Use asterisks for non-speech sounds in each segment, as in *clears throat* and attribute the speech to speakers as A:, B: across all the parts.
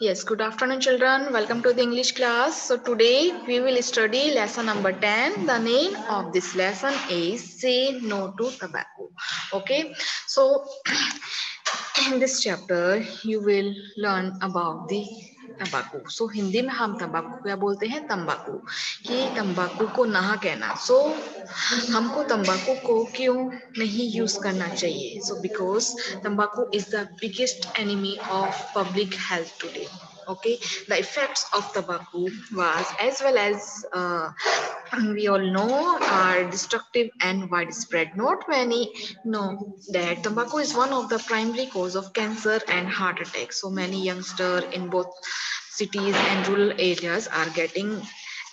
A: Yes, good afternoon children. Welcome to the English class. So today we will study lesson number 10. The name of this lesson is Say No to Tobacco. Okay, so *clears throat* in this chapter you will learn about the तंबाकू। सो so, Hindi में हम तंबाकू क्या बोलते हैं? तंबाकू। कि तंबाकू को ना कहना। सो so, हमको तंबाकू को क्यों नहीं यूज़ करना चाहिए? सो बिकॉज़ तंबाकू is the biggest enemy of public health today okay? The effects of tobacco was as well as uh, we all know are destructive and widespread. Not many know that tobacco is one of the primary cause of cancer and heart attack. So many youngsters in both cities and rural areas are getting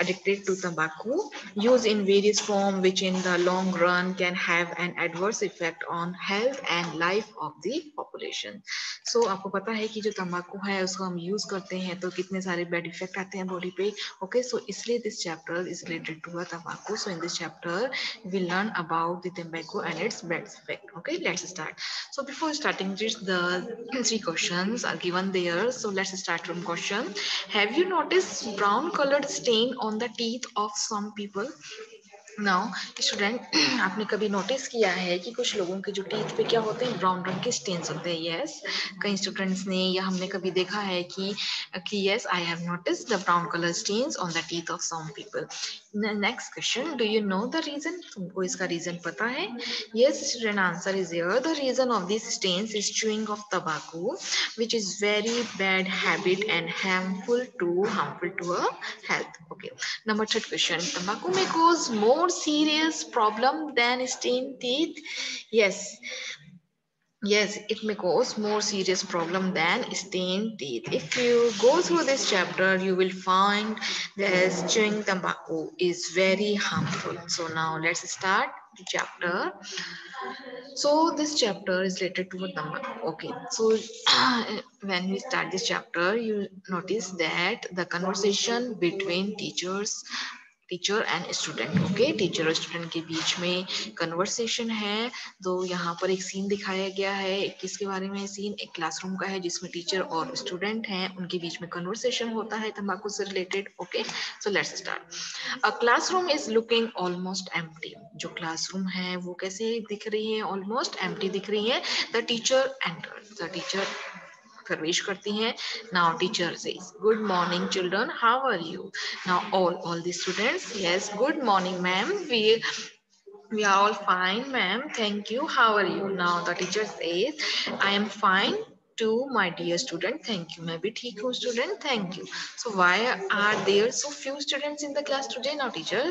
A: addicted to tobacco use in various form which in the long run can have an adverse effect on health and life of the population so आपको पता है कि जो तंबाकू है उसको हम use करते हैं तो कितने सारे बैड इफेक्ट आते हैं बॉडी पे ओके सो इसलिए this chapter is related to a tobacco so in this chapter we learn about the tobacco and its bad effect okay let's start so before starting just the *clears throat* three questions are given there so let's start from question have you noticed brown colored stain on on the teeth of some people now student *clears throat* आपने कभी notice किया है कि कुछ लोगों के जो teeth पे क्या होते हैं? ब्राउन रंग के स्टेन्स होते हैं यस कई स्टूडेंट्स ने या हमने कभी देखा है कि कि yes I have notice the brown colour stains on the teeth of some people next question do you know the reason तुमको इसका रीजन पता है? Yes student answer is yeah the reason of this stains is chewing of तबाकू which is very bad habit and harmful to harmful to a health. Okay. Number third question. Tobacco may cause more serious problem than stained teeth? Yes. Yes, it may cause more serious problem than stained teeth. If you go through this chapter, you will find that chewing tobacco is very harmful. So now let's start the chapter. So this chapter is related to tobacco. Okay, so *clears throat* when we start this chapter, you notice that the conversation between teachers teacher and student okay teacher और student के बीच में conversation है तो यहाँ पर एक scene दिखाया गया है, किसके बारे में सीन एक क्लासरूम का है, जिसमें टीचर और स्टूडेंट हैं, उनके बीच में कन्वर्सेशन होता है तंबाकू से related okay so let's start a classroom is looking almost empty जो क्लासरूम है, वो कैसे दिख रही है? ऑलमोस्ट एम्प्टी दिख रही है. The teacher enter the teacher प्रवेश करती हैं now teacher says good morning children how are you now all all the students yes good morning ma'am we we are all fine ma'am thank you how are you now the teacher says i am fine to my dear student thank you मैं भी ठीक हूँ student thank you so why are there so few students in the class today now teacher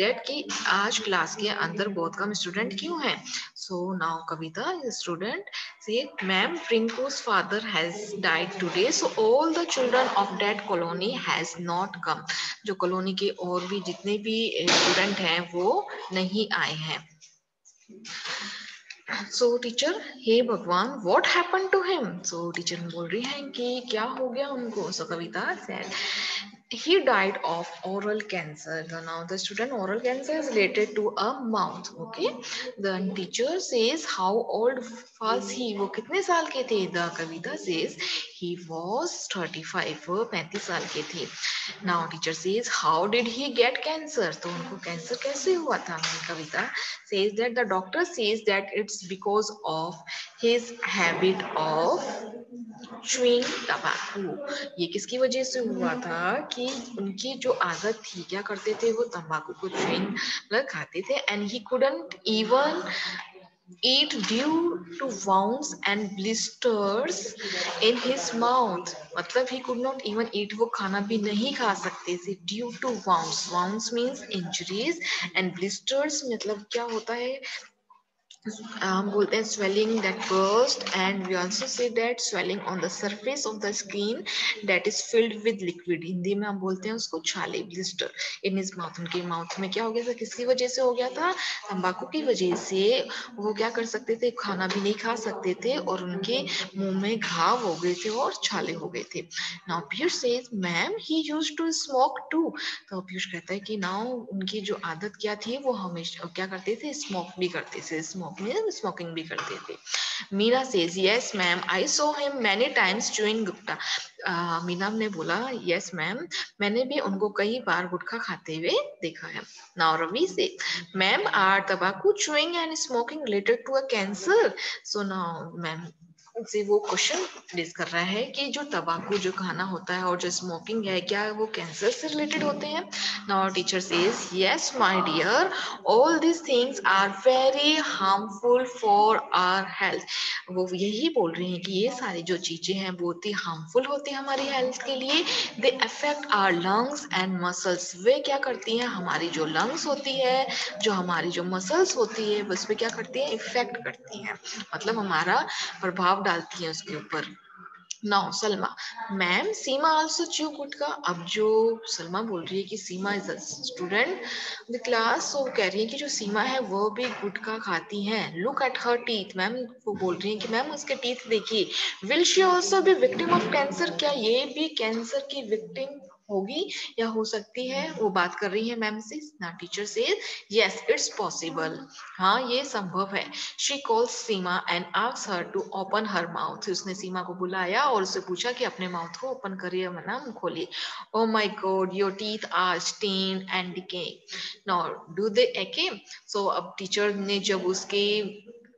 A: that कि आज class के अंदर बहुत कम student क्यों हैं so now Kavita is a student say ma'am Prinku's father has died today so all the children of that colony has not come जो colony के और भी जितने भी स्टूडेंट हैं वो नहीं आए हैं सो टीचर हे भगवान what happen to him so teacher बोल रही हैं कि क्या हो गया उनको सो Kavita said he died of oral cancer so now the student oral cancer is related to a mouth okay the teacher says how old was he wo kitne saal ke the the kavita says he was 35 wo 35 saal ke the now teacher says how did he get cancer to unko cancer kaise hua tha kavita says that the doctor says that it's because of his habit of chewing tobacco ये किसकी वजह से हुआ था कि कि उनकी जो आदत थी, क्या करते थे, वो तंबाकू को चीन मतलब खाते थे। And he couldn't even eat due to wounds and blisters in his mouth मतलब he could not even eat वो खाना भी नहीं खा सकते थे। Due to wounds wounds means injuries and blisters मतलब क्या होता है? हम बोलते हैं swelling that burst, and we also say that swelling on the surface of the skin that is filled with liquid. Hindi में हम बोलते हैं उसको छाले ब्लिस्टर इन इज़ माउथ उनके माउथ में क्या हो गया था? किसकी वजह से हो गया था? तंबाकू की वजह से वो क्या कर सकते थे? खाना भी नहीं खा सकते थे और उनके मुँह में घाव हो गए थे और छाले हो गए थे। Now Piyush says ma'am he use to smoke too तो पीयूष कहता है कि नाउ उनकी जो आदत क्या थी, वो हमेशा, क्या करते थे? स्मोक भी करते थे स्मोक में स्मोकिंग भी करते थे। Meena says yes ma'am I saw him many times chewing Gupta Meena ने बोला यस मैम मैंने भी उनको कई बार गुटखा खाते हुए देखा है. Now Ravi says ma'am are तबाकू chewing and smoking related to a cancer so now ma'am से वो क्वेश्चन रेज कर रहा है कि जो तबाकू जो खाना होता है और जो स्मोकिंग है, क्या वो कैंसर से रिलेटेड होते हैं? Now teacher says yes my dear all this things are very harmful for our health वो यही बोल रहे हैं कि ये सारी जो चीज़ें हैं बहुत ही हार्मफुल होती हैं हमारी हेल्थ के लिए। They affect our lungs and muscles वे क्या करती हैं? हमारी जो लंग्स होती है, जो हमारी जो मसल्स होती है उस पर क्या करती है? इफ़ेक्ट करती हैं। मतलब हमारा प्रभाव डालती है उसके ऊपर। Now Salma ma'am Seema also chew gutka. अब जो सलमा बोल रही है कि Seema is a student the class so कह रही है कि जो सीमा है, वो भी गुटका खाती है। Look at her teeth ma'am वो बोल रही है कि मैम उसके टीथ देखिए। Will she also be victim of cancer क्या ये भी कैंसर की विक्टिम होगी या हो सकती है? वो बात कर रही है मैम से, ना teacher says. Yes it's possible हाँ ये संभव है। She call Seema and ask her to open her mouth उसने सीमा को बुलाया और उससे पूछा कि अपने माउथ को ओपन करिए मना खोलिए। ओ my god your teeth are stain and decay now do they ache so अब टीचर ने जब उसके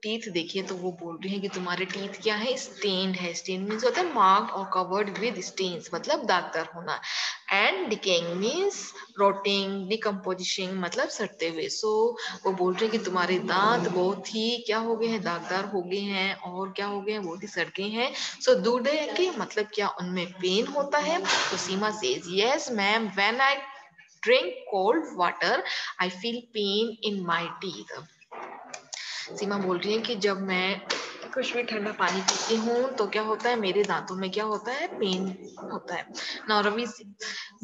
A: टीथ देखिए तो वो बोल रही है कि तुम्हारे टीथ क्या है? स्टेन है। स्टेन मीन्स होता है मार्क्ड और कवर्ड विद स्टेन्स मतलब दागदार होना। And decaying means rotting decomposing मतलब सड़ते हुए। सो so, वो बोल रहे हैं कि तुम्हारे दांत बहुत ही क्या हो गए हैं? दागदार हो गए हैं और क्या हो गए हैं? बहुत ही सड़ गए हैं। सो दूध के मतलब क्या उनमें पेन होता है? तो Seema says yes ma'am when I drink cold water I feel pain in my teeth Seema बोल रही है कि जब मैं कुछ भी ठंडा पानी पीती हूँ तो क्या होता है, मेरे दांतों में क्या होता है पेन होता है। Now Ravi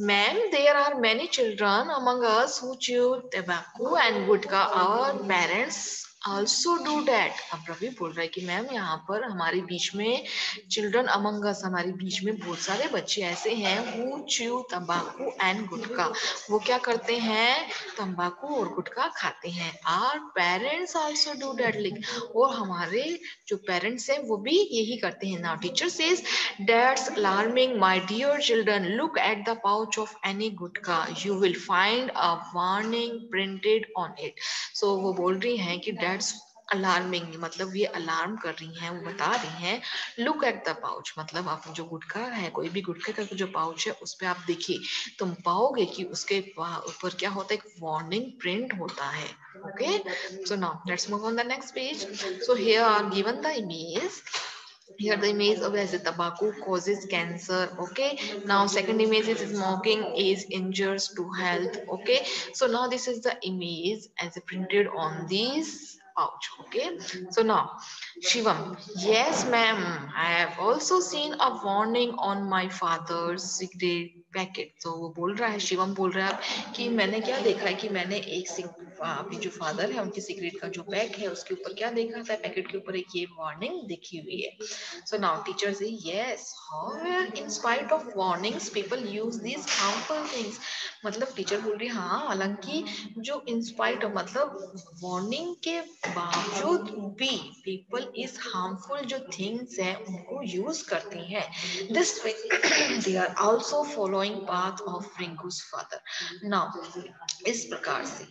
A: ma'am there are many children among us who chew tobacco and our parents also do that अब रवि बोल रहा है कि मैम, यहाँ पर हमारे बीच में चिल्ड्रन अमंग अस हमारे बीच में बहुत सारे बच्चे ऐसे हैं हु च्यू तंबाकू एंड गुटका वो क्या करते हैं? तंबाकू और गुटका खाते हैं। Are parents also do that like और हमारे जो पेरेंट्स हैं, वो भी यही करते हैं। Now teacher says that's alarming my dear children look at the pouch of any gutka you will find a warning printed on it so वो बोल रही हैं कि दैट्स अलार्मिंग मतलब ये अलार्म कर रही हैं, वो बता रही हैं लुक एट द पाउच मतलब आप जो गुटखा है, कोई भी गुटखे का जो पाउच है, उस पर आप देखिए, तुम पाओगे कि उसके ऊपर क्या होता है, एक वार्निंग प्रिंट होता है okay so now let's move on the next page so here are given the image here the image of as tobacco causes cancer, okay? Now, second image is smoking is injures to health, okay? So now this is the image as printed on these pouch okay so now shivam yes ma'am i have also seen a warning on my father's cigarette packet. तो वो बोल रहा है, शिवम बोल रहा है कि मैंने क्या देखा है कि मैंने एक अभी जो फादर है, उनकी सिगरेट का जो पैक है, उसके ऊपर क्या देखा था? पैकेट के ऊपर एक ये वार्निंग देखी हुई है। So now teacher says yes however in spite of warnings people use this harmful things मतलब टीचर बोल रही है हाँ हालाँकि जो इंस्पाइट मतलब वार्निंग के बावजूद भी पीपल इस हार्मफुल जो थिंग्स है, उनको यूज़ करती हैं। This they are also following path of Rinku's father now इस प्रकार से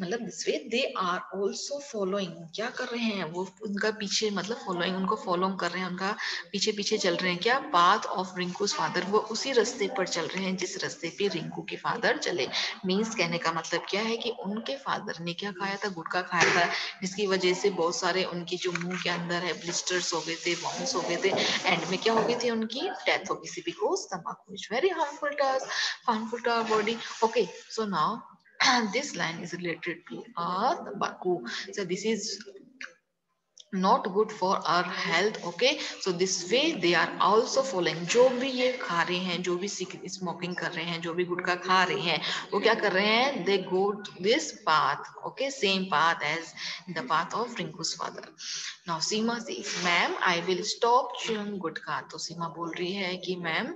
A: मतलब this way they are also following क्या कर रहे हैं? वो उनका पीछे मतलब फॉलोइंग उनको फॉलो कर रहे हैं, उनका पीछे पीछे चल रहे हैं क्या? पाथ ऑफ़ रिंकूस फादर वो उसी रास्ते पर चल रहे हैं, जिस रास्ते पे रिंकू के फादर चले। मीन्स कहने का मतलब क्या है कि उनके फादर ने क्या खाया था? गुटखा खाया था। जिसकी वजह से बहुत सारे उनके जो मुँह के अंदर है ब्लिस्टर्स हो गए थे वॉमिट्स हो गए थे एंड में क्या हो गई थी उनकी? डेथ हो गई थी बिकॉज़ तम्बाकू is very harmful harmful to our body okay so now this line is related to a tobacco so this is not good for our health okay so this way they are also following जो भी ये खा रहे हैं जो भी smoking कर रहे हैं जो भी गुटखा खा रहे हैं वो क्या कर रहे हैं they go this path okay same path as the path of Rinku's father now Seema says ma'am I will stop chewing गुटखा तो सीमा बोल रही है कि ma'am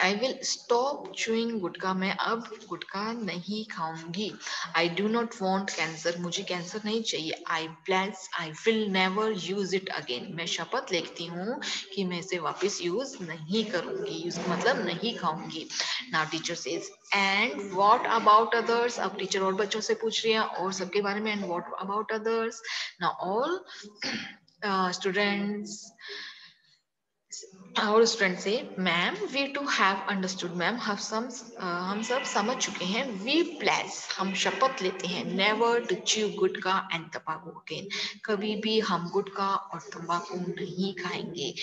A: I will stop chewing gutka मैं अब गुटका नहीं खाऊँगी। I do not want cancer मुझे कैंसर नहीं चाहिए। I place I will never use it again मैं शपथ लेती हूँ कि मैं इसे वापस यूज़ नहीं करूँगी यूज़ मतलब नहीं खाऊँगी। ना teacher says and what about others अब टीचर और बच्चों से पूछ रही है, और सबके बारे में एंड वॉट अबाउट अदर्स ना ऑल स्टूडेंट्स और student says ma'am we too have understood ma'am हम सब हम सब समझ चुके हैं। वी प्लेस हम शपथ लेते हैं। Never to chew gutka and तंबाकू अगेन कभी भी हम गुटका और तंबाकू नहीं खाएँगे।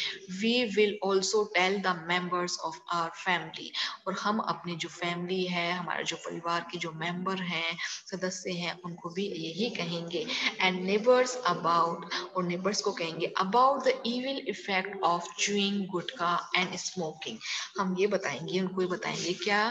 A: We will also tell the members of our family और हम अपने जो फैमिली है, हमारा जो परिवार के जो मेंबर हैं, सदस्य हैं, उनको भी यही कहेंगे। एंड नेबर्स अबाउट और नेबर्स को कहेंगे about the evil effect of chewing gutka and smoking हम ये बताएँगे उनको ये बताएँगे क्या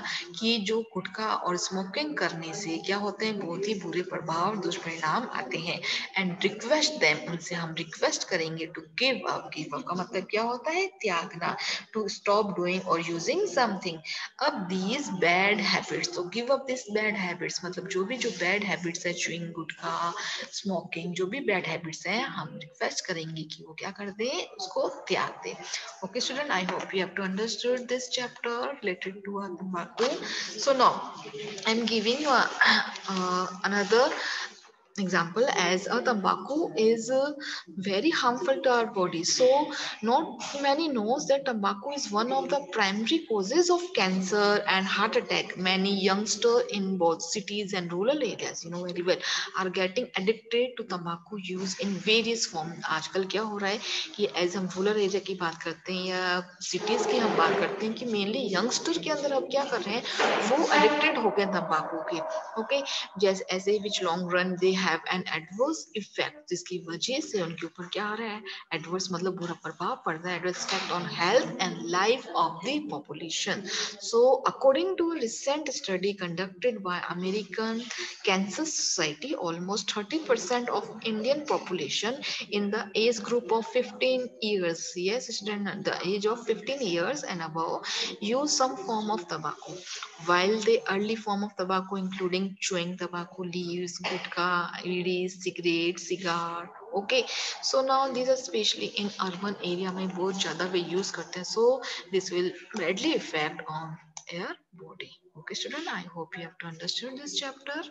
A: कि जो गुटखा और स्मोकिंग करने से क्या होते हैं? बहुत ही बुरे प्रभाव दुष्परिणाम आते हैं। एंड रिक्वेस्ट देम उनसे हम रिक्वेस्ट करेंगे to give up give up का मतलब क्या होता है? त्यागना टू स्टॉप डूइंग और यूजिंग समथिंग अब दीज बैड हैबिट्स तो give up this bad habits मतलब जो भी जो बैड हैबिट्स है च्युइंग गुटखा स्मोकिंग जो भी बैड हैबिट्स हैं हम रिक्वेस्ट करेंगे कि वो क्या कर दें? उसको त्याग दें। Okay, student, I hope you have to understood this chapter related to tobacco. So now, I'm giving you a, uh, another example as a tobacco is uh, very harmful to our body so not many knows that tobacco is one of the primary causes of cancer and heart attack many youngsters in both cities and rural areas you know very well are getting addicted to tobacco use in various form आजकल क्या हो रहा है कि as हम rural area की बात करते हैं या सिटीज़ की हम बात करते हैं कि मेनली यंगस्टर के अंदर अब क्या कर रहे हैं वो एडिक्टेड हो गए तंबाकू के ओके जैसे ऐसे which long run they have an adverse effect जिसकी वजह से उनके ऊपर क्या आ रहा है एडवर्स मतलब बुरा प्रभाव पड़ रहा है adverse effect on health and life of the population so according to recent study conducted by American cancer society almost 30% of Indian population in the age group of 15 years, yes, the age of 15 years and above, use some form of tobacco. While the early form of tobacco, including chewing tobacco leaves, gutka, bidi cigarette, cigar okay so now this are specially in urban area में बहुत ज़्यादा वे use करते हैं। So this will badly effect on our body okay, student? I hope you have to understood this chapter.